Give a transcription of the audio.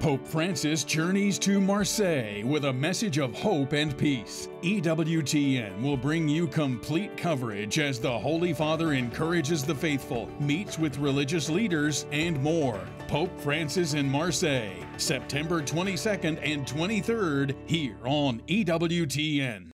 Pope Francis journeys to Marseille with a message of hope and peace. EWTN will bring you complete coverage as the Holy Father encourages the faithful, meets with religious leaders, and more. Pope Francis in Marseille, September 22nd and 23rd, here on EWTN.